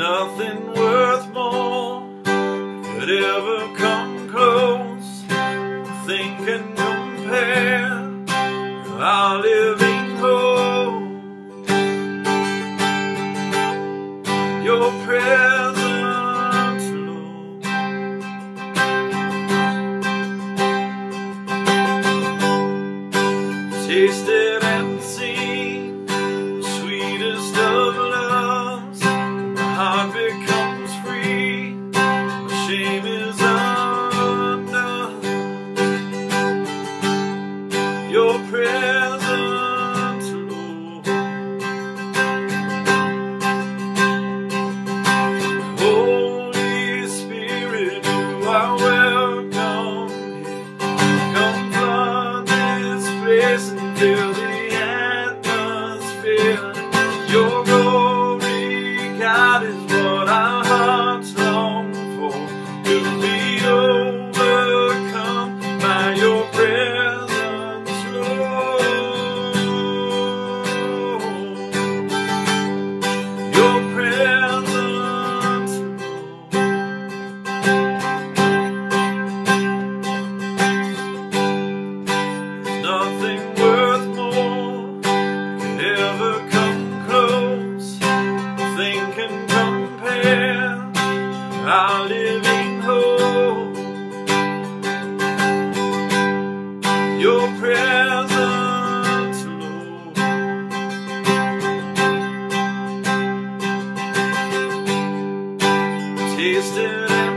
nothing worth more could ever come close. Nothing can compare our living hope. Your presence, Lord. Tasted till the atmosphere. Your glory, God, is what our hearts long for. Be overcome by your presence, Lord. Your presence, Lord. Nothing worth tasted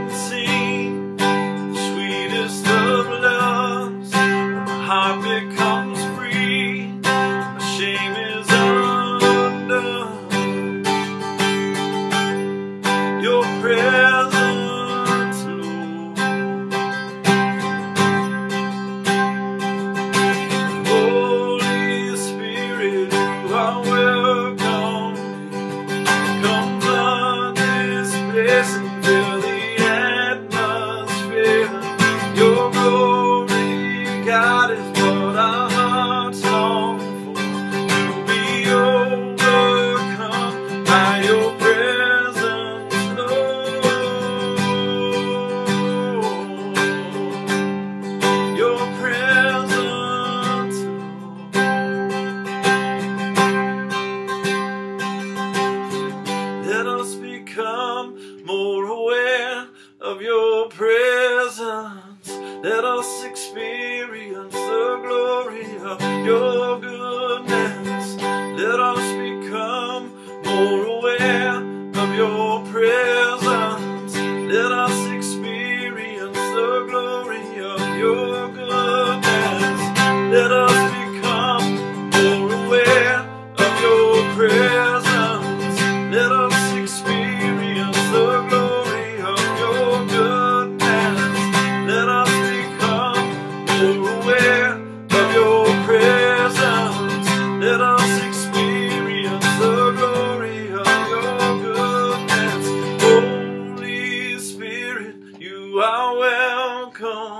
presence. Let us experience the glory of your goodness.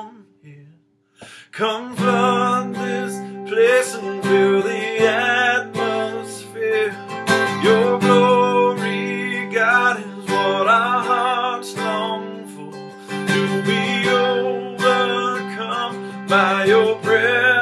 come here. Come flood this place and fill the atmosphere. Your glory, God, is what our hearts long for. To be overcome by your presence.